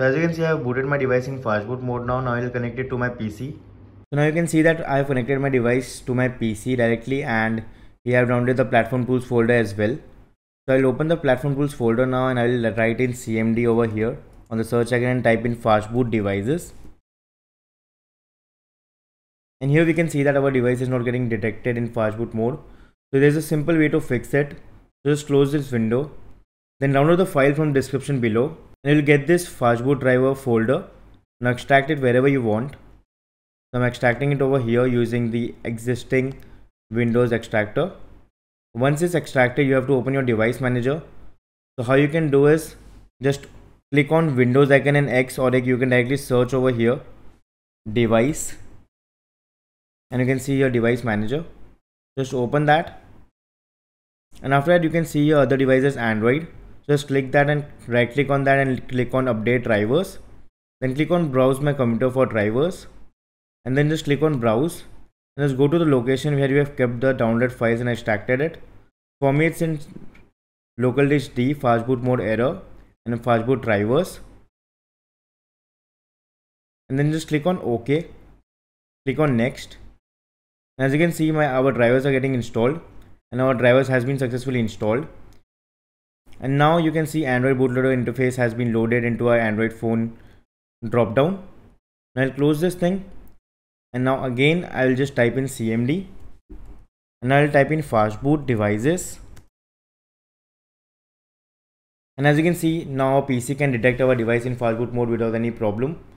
So as you can see, I have booted my device in fastboot mode now. Now I will connect it to my PC. So now you can see that I have connected my device to my PC directly and we have downloaded the platform tools folder as well. So I'll open the platform tools folder now and I will write in CMD over here on the search icon and type in fastboot devices. And here we can see that our device is not getting detected in fastboot mode. So there's a simple way to fix it. Just close this window. Then download the file from description below. And you'll get this fastboot driver folder. Now extract it wherever you want. So I'm extracting it over here using the existing Windows extractor. Once it's extracted, you have to open your device manager. So how you can do is just click on Windows icon and X or you can directly search over here device and you can see your device manager just open that and after that you can see your other devices android just click that and right click on that and click on update drivers. Then click on browse my computer for drivers. And then just click on browse. And just go to the location where you have kept the download files and extracted it. For me it's in local disk d fastboot mode error and fastboot drivers. And then just click on ok. Click on next. As you can see my our drivers are getting installed and our drivers has been successfully installed and now you can see android bootloader interface has been loaded into our android phone drop down i'll close this thing. And now again i'll just type in cmd and i'll type in fastboot devices. And as you can see now pc can detect our device in fastboot mode without any problem